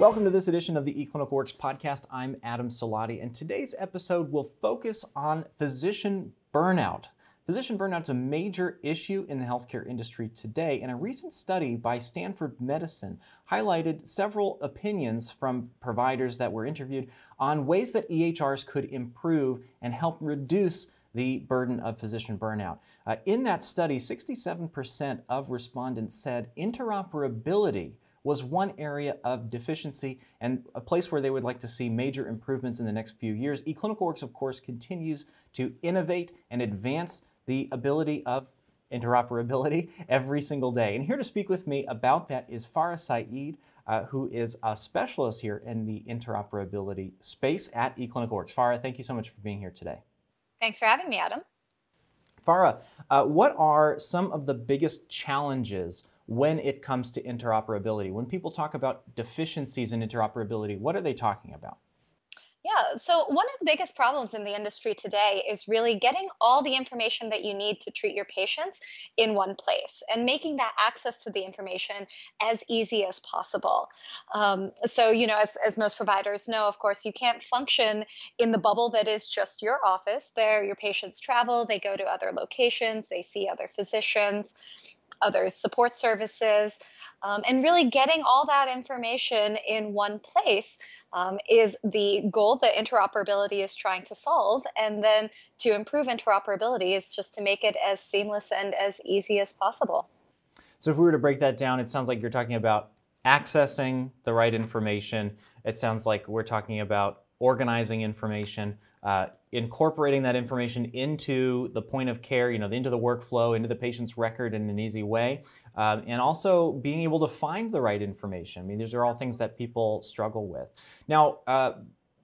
Welcome to this edition of the eClinicalWorks podcast. I'm Adam Salati, and today's episode will focus on physician burnout. Physician burnout is a major issue in the healthcare industry today, and a recent study by Stanford Medicine highlighted several opinions from providers that were interviewed on ways that EHRs could improve and help reduce the burden of physician burnout. Uh, in that study, 67% of respondents said interoperability was one area of deficiency and a place where they would like to see major improvements in the next few years. eClinicalWorks, of course, continues to innovate and advance the ability of interoperability every single day. And here to speak with me about that is Farah Saeed, uh, who is a specialist here in the interoperability space at eClinicalWorks. Farah, thank you so much for being here today. Thanks for having me, Adam. Farah, uh, what are some of the biggest challenges when it comes to interoperability. When people talk about deficiencies in interoperability, what are they talking about? Yeah, so one of the biggest problems in the industry today is really getting all the information that you need to treat your patients in one place and making that access to the information as easy as possible. Um, so, you know, as, as most providers know, of course, you can't function in the bubble that is just your office. There, your patients travel, they go to other locations, they see other physicians other support services, um, and really getting all that information in one place um, is the goal that interoperability is trying to solve. And then to improve interoperability is just to make it as seamless and as easy as possible. So, if we were to break that down, it sounds like you're talking about accessing the right information. It sounds like we're talking about organizing information, uh, incorporating that information into the point of care, you know, into the workflow, into the patient's record in an easy way, um, and also being able to find the right information. I mean, these are all things that people struggle with. Now, uh,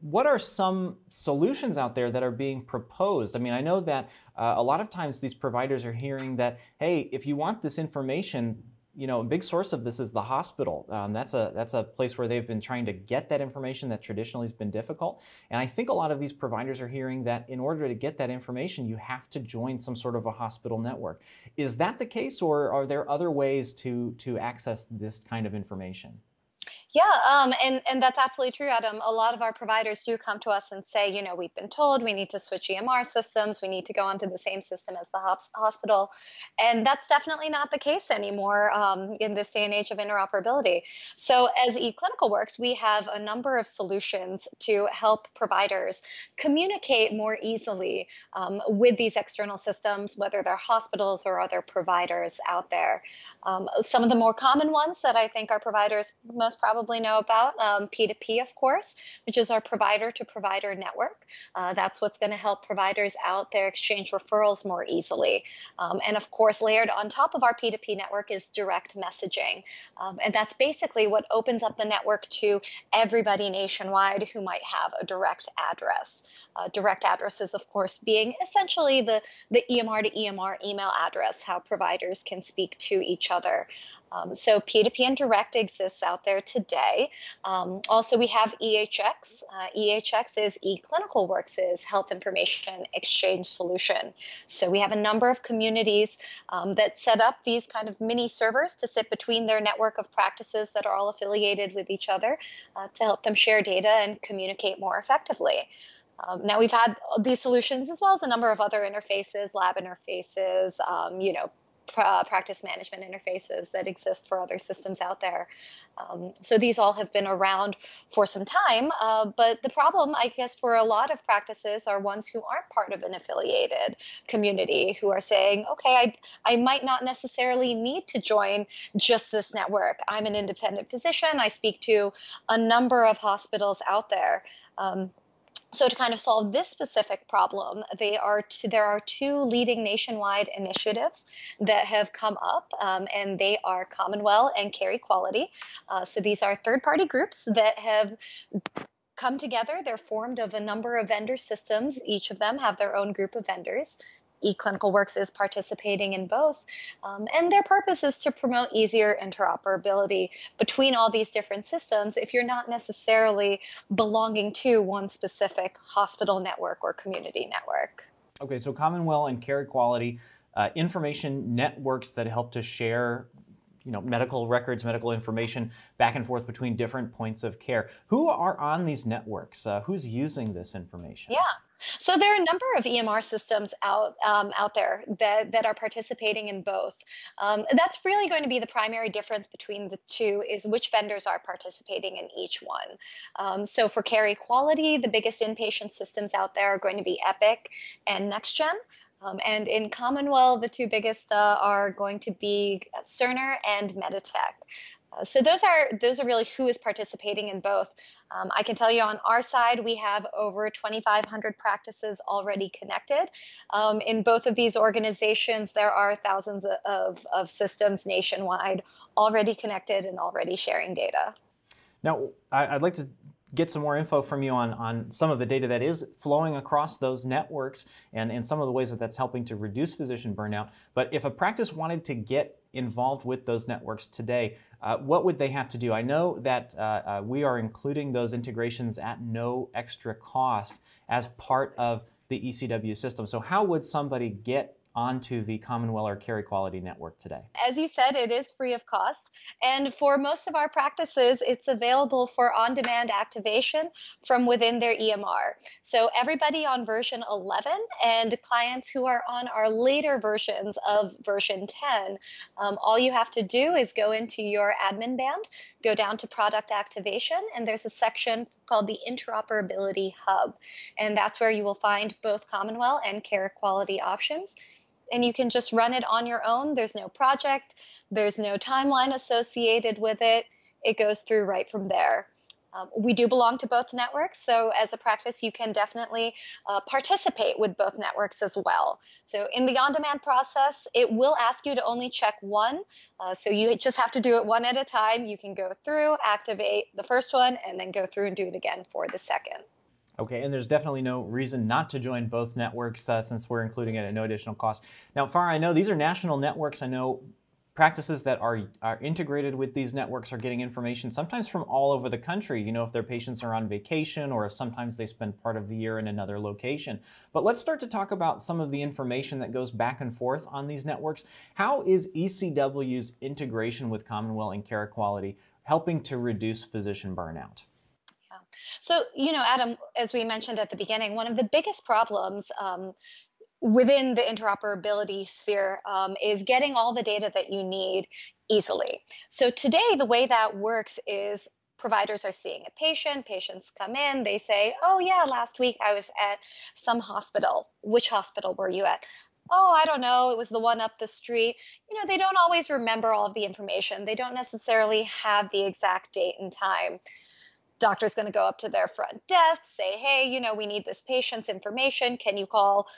what are some solutions out there that are being proposed? I mean, I know that uh, a lot of times these providers are hearing that, hey, if you want this information, you know, a big source of this is the hospital. Um, that's a that's a place where they've been trying to get that information that traditionally has been difficult. And I think a lot of these providers are hearing that in order to get that information, you have to join some sort of a hospital network. Is that the case, or are there other ways to to access this kind of information? Yeah, um, and and that's absolutely true, Adam. A lot of our providers do come to us and say, you know, we've been told we need to switch EMR systems, we need to go onto the same system as the hospital, and that's definitely not the case anymore um, in this day and age of interoperability. So, as eClinicalWorks, we have a number of solutions to help providers communicate more easily um, with these external systems, whether they're hospitals or other providers out there. Um, some of the more common ones that I think our providers most probably probably know about um, P2P, of course, which is our provider to provider network. Uh, that's what's going to help providers out there exchange referrals more easily. Um, and of course, layered on top of our P2P network is direct messaging. Um, and that's basically what opens up the network to everybody nationwide who might have a direct address. Uh, direct addresses, of course, being essentially the, the EMR to EMR email address, how providers can speak to each other. Um, so P2P and direct exists out there today. Um, also, we have EHX. Uh, EHX is eClinicalWorks' health information exchange solution. So we have a number of communities um, that set up these kind of mini servers to sit between their network of practices that are all affiliated with each other uh, to help them share data and communicate more effectively. Um, now we've had these solutions as well as a number of other interfaces, lab interfaces, um, you know, practice management interfaces that exist for other systems out there. Um, so these all have been around for some time, uh, but the problem, I guess, for a lot of practices are ones who aren't part of an affiliated community who are saying, okay, I, I might not necessarily need to join just this network. I'm an independent physician. I speak to a number of hospitals out there. Um, so to kind of solve this specific problem, are there are two leading nationwide initiatives that have come up, um, and they are Commonwell and Carequality. Uh, so these are third-party groups that have come together. They're formed of a number of vendor systems. Each of them have their own group of vendors eClinicalWorks is participating in both. Um, and their purpose is to promote easier interoperability between all these different systems if you're not necessarily belonging to one specific hospital network or community network. Okay, so Commonwell and Carequality, uh, information networks that help to share you know, medical records, medical information back and forth between different points of care. Who are on these networks? Uh, who's using this information? Yeah. So there are a number of EMR systems out um, out there that, that are participating in both. Um, that's really going to be the primary difference between the two is which vendors are participating in each one. Um, so for Carequality, the biggest inpatient systems out there are going to be Epic and NextGen. Um, and in Commonwell, the two biggest uh, are going to be Cerner and Meditech. So those are those are really who is participating in both. Um, I can tell you on our side, we have over 2,500 practices already connected. Um, in both of these organizations, there are thousands of, of systems nationwide already connected and already sharing data. Now, I'd like to get some more info from you on, on some of the data that is flowing across those networks and, and some of the ways that that's helping to reduce physician burnout. But if a practice wanted to get involved with those networks today, uh, what would they have to do? I know that uh, uh, we are including those integrations at no extra cost as part of the ECW system. So how would somebody get onto the Commonwell or Carequality Network today? As you said, it is free of cost. And for most of our practices, it's available for on demand activation from within their EMR. So everybody on version 11 and clients who are on our later versions of version 10, um, all you have to do is go into your admin band, go down to product activation, and there's a section called the Interoperability Hub. And that's where you will find both Commonwell and Carequality options and you can just run it on your own. There's no project, there's no timeline associated with it. It goes through right from there. Um, we do belong to both networks, so as a practice, you can definitely uh, participate with both networks as well. So, in the on demand process, it will ask you to only check one. Uh, so, you just have to do it one at a time. You can go through, activate the first one, and then go through and do it again for the second. Okay, and there's definitely no reason not to join both networks uh, since we're including it at no additional cost. Now, Farah I know these are national networks. I know practices that are, are integrated with these networks are getting information sometimes from all over the country. You know, if their patients are on vacation or if sometimes they spend part of the year in another location. But let's start to talk about some of the information that goes back and forth on these networks. How is ECW's integration with Commonwell and Carequality helping to reduce physician burnout? So, you know, Adam, as we mentioned at the beginning, one of the biggest problems um, within the interoperability sphere um, is getting all the data that you need easily. So, today, the way that works is providers are seeing a patient, patients come in, they say, Oh, yeah, last week I was at some hospital. Which hospital were you at? oh, I don't know, it was the one up the street. You know, they don't always remember all of the information. They don't necessarily have the exact date and time doctor's going to go up to their front desk, say, hey, you know, we need this patient's information. Can you call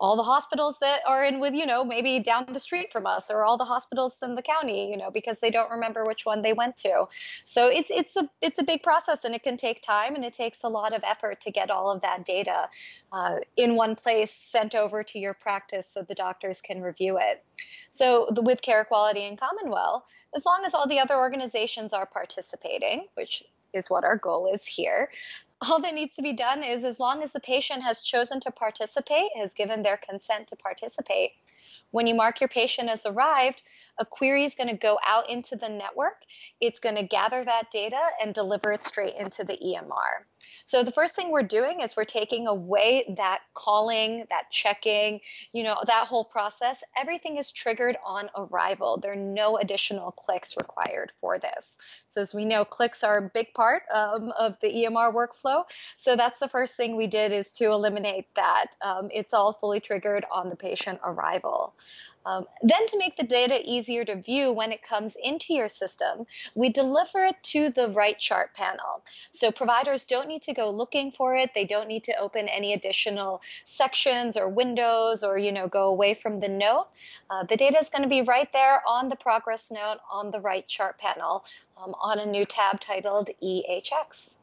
all the hospitals that are in with, you know, maybe down the street from us or all the hospitals in the county, you know, because they don't remember which one they went to. So it's it's a it's a big process and it can take time and it takes a lot of effort to get all of that data uh, in one place sent over to your practice so the doctors can review it. So the, with Carequality and Commonwell, as long as all the other organizations are participating, which is what our goal is here. All that needs to be done is as long as the patient has chosen to participate, has given their consent to participate, when you mark your patient as arrived, a query is going to go out into the network. It's going to gather that data and deliver it straight into the EMR. So the first thing we're doing is we're taking away that calling, that checking, you know, that whole process. Everything is triggered on arrival. There are no additional clicks required for this. So as we know, clicks are a big part um, of the EMR workflow. So that's the first thing we did is to eliminate that. Um, it's all fully triggered on the patient arrival. Um, then, to make the data easier to view when it comes into your system, we deliver it to the right chart panel. So, providers don't need to go looking for it. They don't need to open any additional sections or windows or, you know, go away from the note. Uh, the data is going to be right there on the progress note on the right chart panel um, on a new tab titled EHX.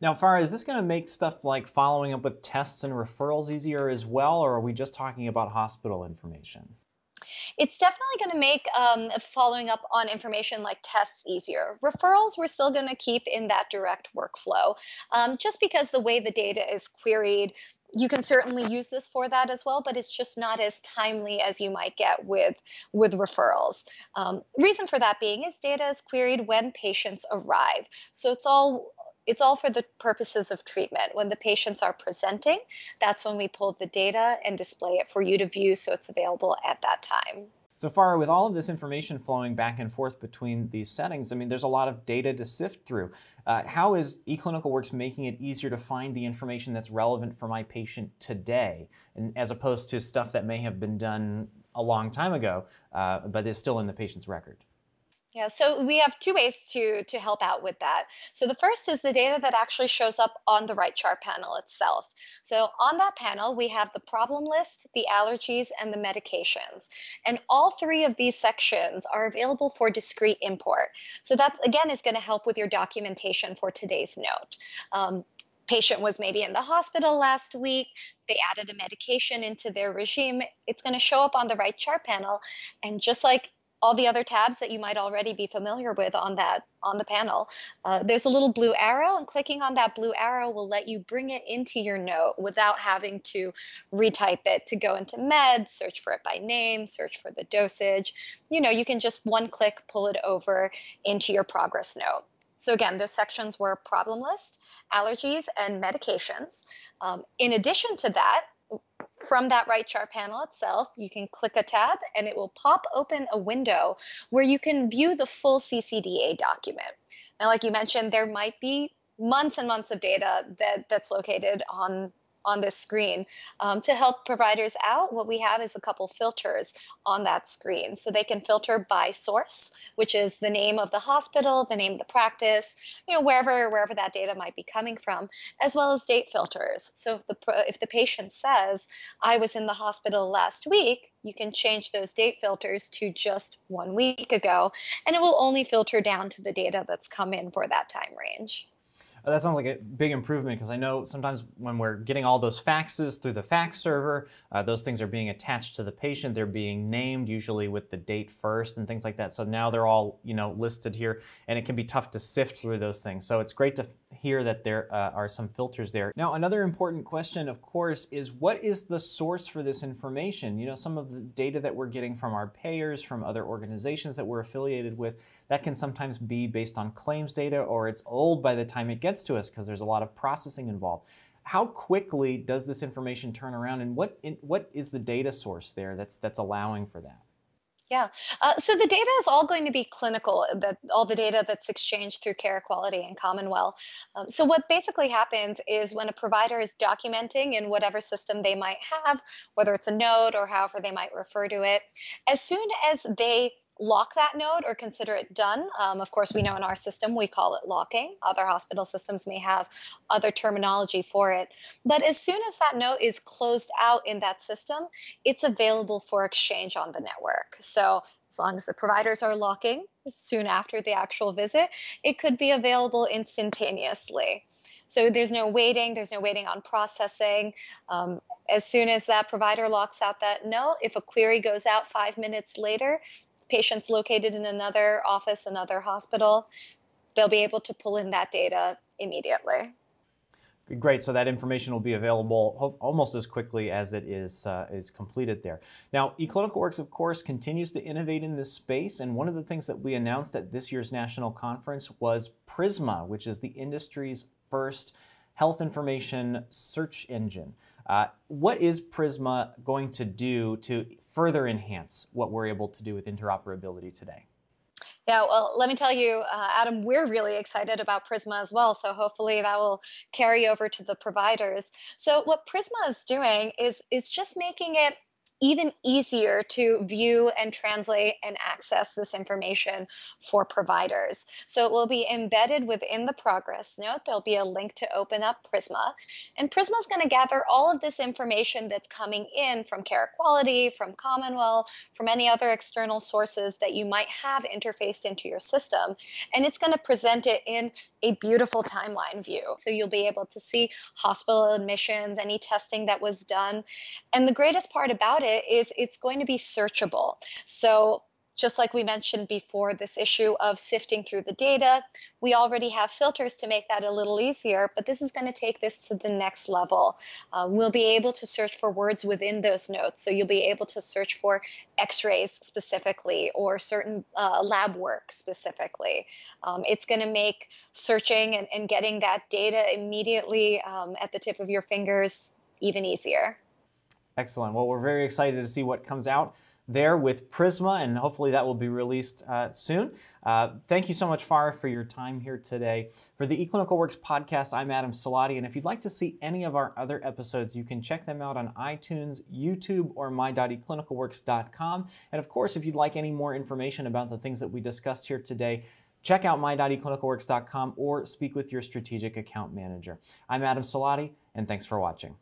Now, Farah, is this going to make stuff like following up with tests and referrals easier as well, or are we just talking about hospital information? It's definitely going to make um, following up on information like tests easier. Referrals, we're still going to keep in that direct workflow um, just because the way the data is queried, you can certainly use this for that as well, but it's just not as timely as you might get with with referrals. Um, reason for that being is data is queried when patients arrive, so it's all it's all for the purposes of treatment. When the patients are presenting, that's when we pull the data and display it for you to view so it's available at that time. So far, with all of this information flowing back and forth between these settings, I mean, there's a lot of data to sift through. Uh, how is eClinicalWorks making it easier to find the information that's relevant for my patient today, and as opposed to stuff that may have been done a long time ago, uh, but is still in the patient's record? Yeah, so we have two ways to to help out with that. So the first is the data that actually shows up on the right chart panel itself. So on that panel, we have the problem list, the allergies, and the medications. And all three of these sections are available for discrete import. So that again is going to help with your documentation for today's note. Um, patient was maybe in the hospital last week they added a medication into their regime it's going to show up on the right chart panel and just like all the other tabs that you might already be familiar with on that on the panel. Uh, there's a little blue arrow, and clicking on that blue arrow will let you bring it into your note without having to retype it to go into meds, search for it by name, search for the dosage. You know, you can just one click pull it over into your progress note. So again, those sections were problem list, allergies, and medications. Um, in addition to that, from that right chart panel itself, you can click a tab and it will pop open a window where you can view the full CCDA document. Now, like you mentioned, there might be months and months of data that, that's located on on this screen. Um, to help providers out, what we have is a couple filters on that screen. So they can filter by source, which is the name of the hospital, the name of the practice, you know, wherever wherever that data might be coming from, as well as date filters. So if the if the patient says, "I was in the hospital last week," you can change those date filters to just one week ago, and it will only filter down to the data that's come in for that time range. That sounds like a big improvement because I know sometimes when we're getting all those faxes through the fax server, uh, those things are being attached to the patient. They're being named usually with the date first and things like that. So now they're all you know listed here, and it can be tough to sift through those things. So it's great to hear that there uh, are some filters there. Now another important question, of course, is what is the source for this information? You know, some of the data that we're getting from our payers, from other organizations that we're affiliated with, that can sometimes be based on claims data or it's old by the time it gets to us because there's a lot of processing involved. How quickly does this information turn around and what, in, what is the data source there that's, that's allowing for that? Yeah. Uh, so the data is all going to be clinical, that all the data that's exchanged through Carequality and Commonwell. Um, so what basically happens is when a provider is documenting in whatever system they might have, whether it's a node or however they might refer to it, as soon as they lock that node or consider it done. Um, of course, we know in our system we call it locking. Other hospital systems may have other terminology for it. But as soon as that node is closed out in that system, it's available for exchange on the network. So as long as the providers are locking soon after the actual visit, it could be available instantaneously. So there's no waiting, there's no waiting on processing. Um, as soon as that provider locks out that note, if a query goes out five minutes later, patients located in another office, another hospital, they'll be able to pull in that data immediately. Great. So that information will be available almost as quickly as it is uh, is completed there. Now, eClinicalWorks, of course, continues to innovate in this space, and one of the things that we announced at this year's national conference was Prisma, which is the industry's first health information search engine. Uh, what is Prisma going to do to further enhance what we're able to do with interoperability today? Yeah, well, let me tell you, uh, Adam, we're really excited about Prisma as well. So hopefully that will carry over to the providers. So what Prisma is doing is is just making it even easier to view and translate and access this information for providers. So it will be embedded within the progress note. There'll be a link to open up Prisma. And Prisma is going to gather all of this information that's coming in from Carequality, from Commonwell, from any other external sources that you might have interfaced into your system. And it's going to present it in a beautiful timeline view. So you'll be able to see hospital admissions, any testing that was done. And the greatest part about it is it's going to be searchable. So just like we mentioned before, this issue of sifting through the data. We already have filters to make that a little easier, but this is going to take this to the next level. Um, we'll be able to search for words within those notes. So you'll be able to search for x rays specifically or certain uh, lab work specifically. Um, it's going to make searching and, and, getting that data immediately um, at the tip of your fingers even easier. Excellent. Well, we're very excited to see what comes out there with Prisma, and hopefully that will be released uh, soon. Uh, thank you so much, Farah, for your time here today. For the eClinicalWorks podcast, I'm Adam Salati, and if you'd like to see any of our other episodes, you can check them out on iTunes, YouTube, or my.eclinicalworks.com. And of course, if you'd like any more information about the things that we discussed here today, check out my.eclinicalworks.com or speak with your strategic account manager. I'm Adam Salati, and thanks for watching.